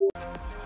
you.